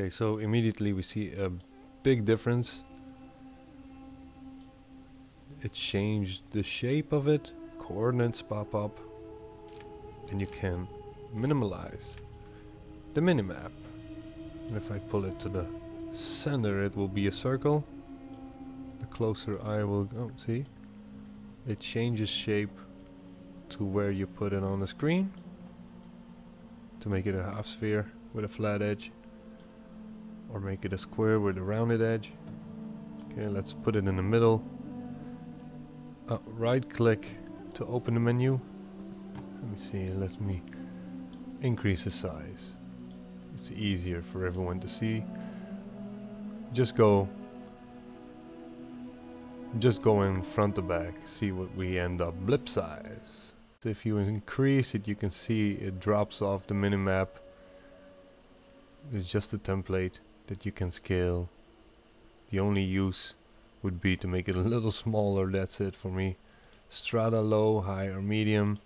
Okay, so immediately we see a big difference. It changed the shape of it, coordinates pop up, and you can minimalize the minimap. And if I pull it to the center it will be a circle. The closer I will go, see? It changes shape to where you put it on the screen to make it a half sphere with a flat edge or make it a square with a rounded edge. Okay let's put it in the middle. Uh, right click to open the menu. Let me see let me increase the size. It's easier for everyone to see. Just go just go in front to back see what we end up. Blip size. If you increase it you can see it drops off the minimap. It's just a template that you can scale. The only use would be to make it a little smaller that's it for me. Strata low high or medium.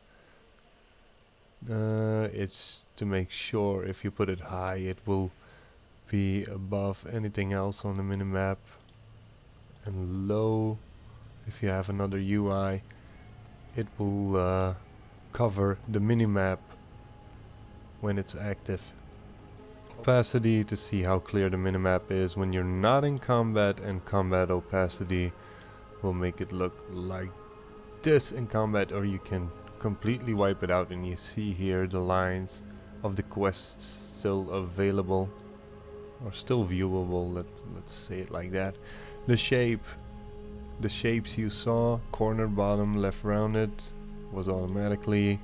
Uh, it's to make sure if you put it high it will be above anything else on the minimap. And low if you have another UI it will uh, cover the minimap when it's active opacity to see how clear the minimap is when you're not in combat and combat opacity will make it look like this in combat or you can completely wipe it out and you see here the lines of the quests still available or still viewable let, let's say it like that. The shape the shapes you saw corner bottom left rounded was automatically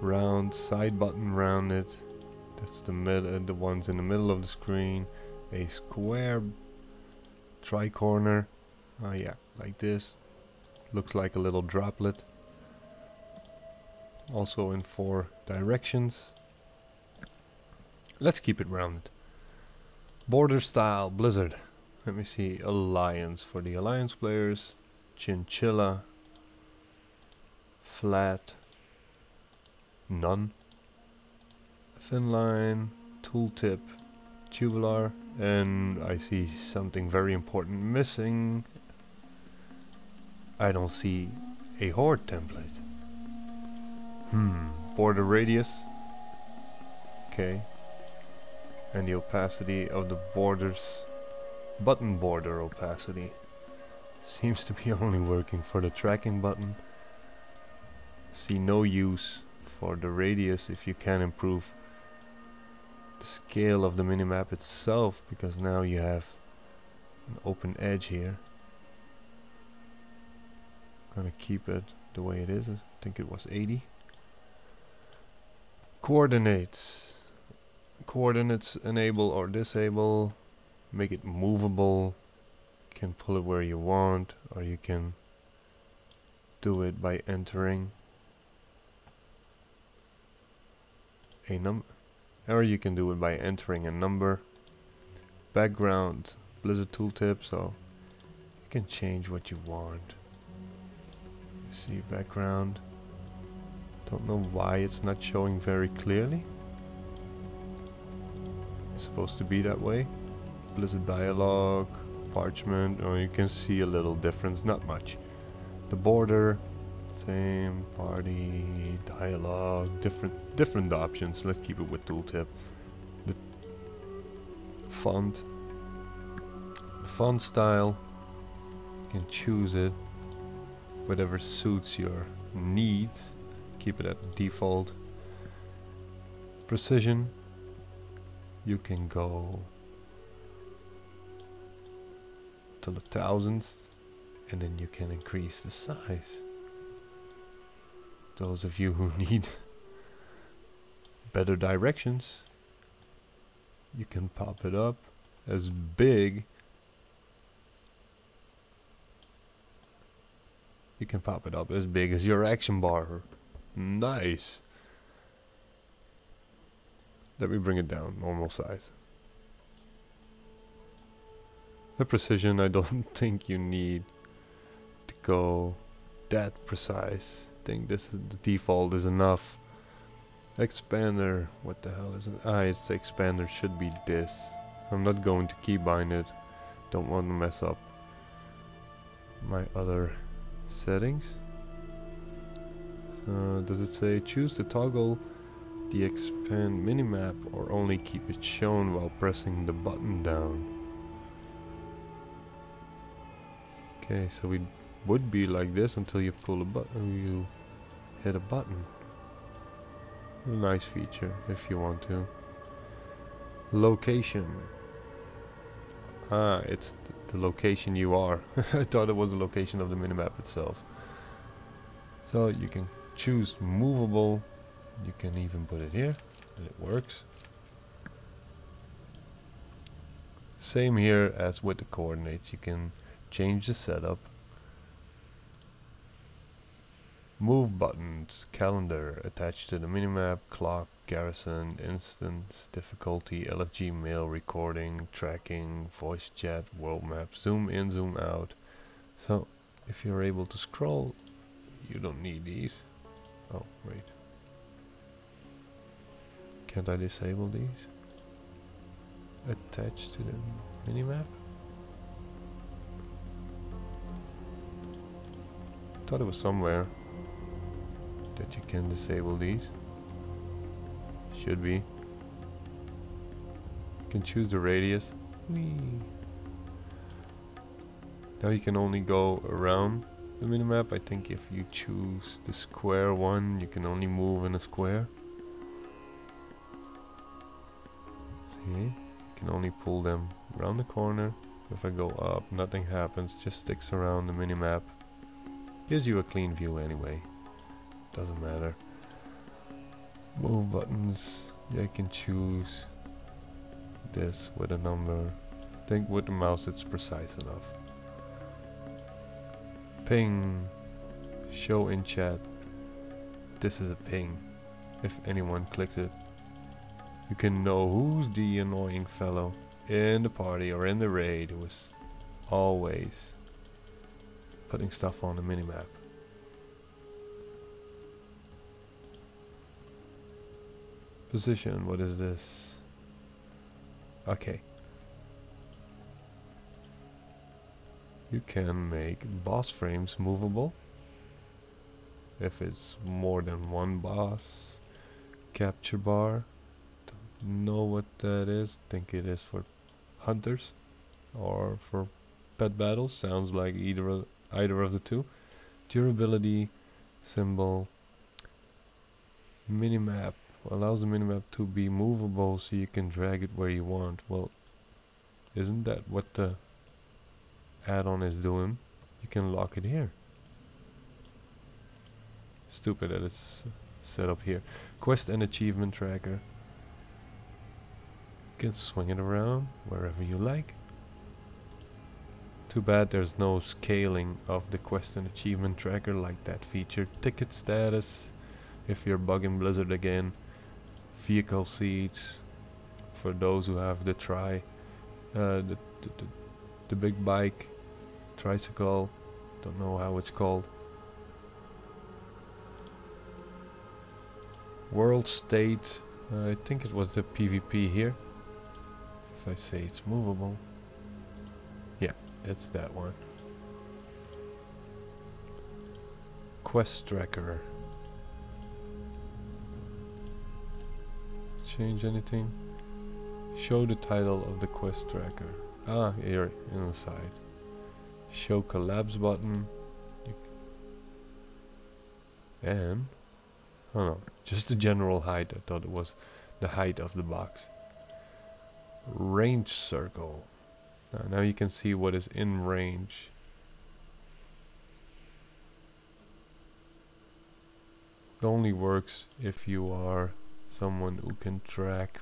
round side button rounded that's the mid uh, the ones in the middle of the screen a square tri-corner oh yeah like this looks like a little droplet also in four directions let's keep it rounded Border style Blizzard. Let me see. Alliance for the Alliance players. Chinchilla. Flat. None. Thin line. Tooltip. Tubular. And I see something very important missing. I don't see a horde template. Hmm. Border radius. Okay and the opacity of the borders button border opacity seems to be only working for the tracking button see no use for the radius if you can improve the scale of the minimap itself because now you have an open edge here. Gonna keep it the way it is. I think it was 80 coordinates. Coordinates enable or disable. Make it movable. Can pull it where you want or you can do it by entering a number or you can do it by entering a number background blizzard tooltip so you can change what you want see background don't know why it's not showing very clearly supposed to be that way. Blizzard dialogue, parchment, oh, you can see a little difference, not much. The border, same, party, dialogue, different different options. Let's keep it with tooltip. The font, font style, you can choose it, whatever suits your needs. Keep it at default. Precision, you can go to the thousandth and then you can increase the size those of you who need better directions you can pop it up as big you can pop it up as big as your action bar nice let me bring it down, normal size. The precision I don't think you need to go that precise. Think this is the default is enough. Expander, what the hell is it? Ah, it's the expander should be this. I'm not going to keybind it. Don't want to mess up my other settings. So does it say choose to toggle the expand minimap or only keep it shown while pressing the button down? Okay, so we would be like this until you pull a button, you hit a button. A nice feature if you want to. Location. Ah, it's th the location you are. I thought it was the location of the minimap itself. So you can choose movable. You can even put it here and it works. Same here as with the coordinates. You can change the setup Move buttons, calendar, attached to the minimap, clock, garrison, instance, difficulty, LFG mail recording, tracking, voice chat, world map, zoom in, zoom out. So if you're able to scroll, you don't need these. Oh, wait. Can't I disable these? Attached to the minimap? Thought it was somewhere that you can disable these. Should be. You can choose the radius. Whee. Now you can only go around the minimap. I think if you choose the square one, you can only move in a square. See? You can only pull them around the corner. If I go up, nothing happens, just sticks around the minimap. Gives you a clean view anyway doesn't matter. Move buttons. Yeah, I can choose this with a number. I think with the mouse it's precise enough. Ping. Show in chat. This is a ping. If anyone clicks it you can know who's the annoying fellow in the party or in the raid who is always putting stuff on the minimap Position, what is this? Okay. You can make boss frames movable. If it's more than one boss. Capture bar. Don't know what that is. Think it is for hunters or for pet battles. Sounds like either of, either of the two. Durability symbol. Minimap allows the minimap to be movable so you can drag it where you want. Well, isn't that what the add-on is doing? You can lock it here. Stupid that it's set up here. Quest and achievement tracker. You can swing it around wherever you like. Too bad there's no scaling of the quest and achievement tracker like that feature. Ticket status, if you're bugging Blizzard again vehicle seats for those who have the tri uh, the, the, the, the big bike tricycle don't know how it's called. World state uh, I think it was the PvP here. If I say it's movable. Yeah it's that one. Quest tracker change anything? Show the title of the quest tracker. Ah, here inside. Show collapse button. And oh no, just the general height. I thought it was the height of the box. Range circle. Now, now you can see what is in range. It only works if you are someone who can track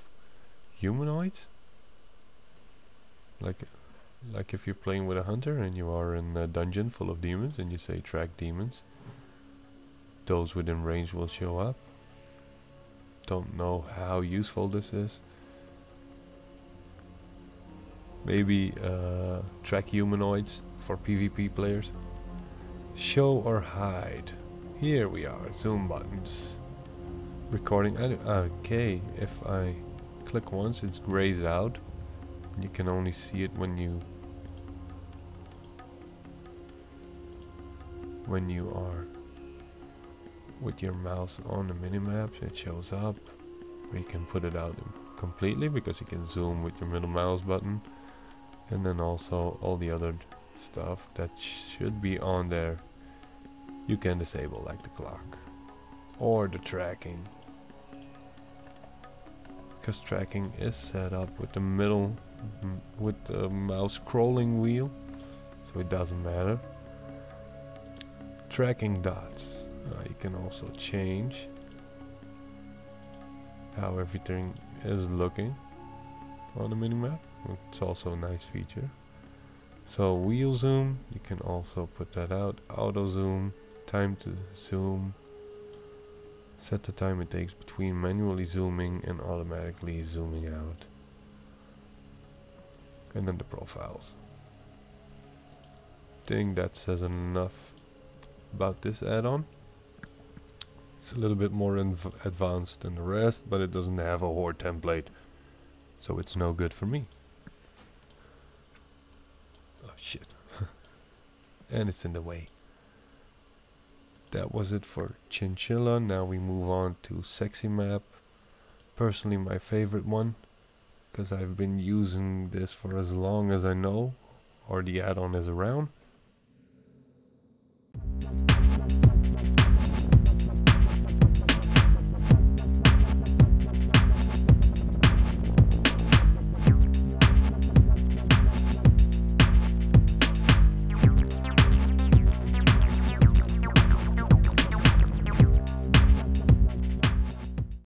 humanoids? Like like if you're playing with a hunter and you are in a dungeon full of demons and you say track demons those within range will show up. Don't know how useful this is. Maybe uh, track humanoids for PvP players. Show or hide. Here we are zoom buttons recording. Okay if I click once it's grays out. You can only see it when you when you are with your mouse on the minimap it shows up. Or you can put it out completely because you can zoom with your middle mouse button. And then also all the other stuff that sh should be on there. You can disable like the clock or the tracking because tracking is set up with the middle with the mouse scrolling wheel so it doesn't matter. Tracking dots. Uh, you can also change how everything is looking on the minimap. It's also a nice feature. So wheel zoom you can also put that out. Auto zoom time to zoom set the time it takes between manually zooming and automatically zooming out. And then the profiles. Think that says enough about this add-on. It's a little bit more advanced than the rest but it doesn't have a horde template. So it's no good for me. Oh shit. And it's in the way that was it for Chinchilla. Now we move on to Sexy Map. Personally my favorite one because I've been using this for as long as I know or the add-on is around.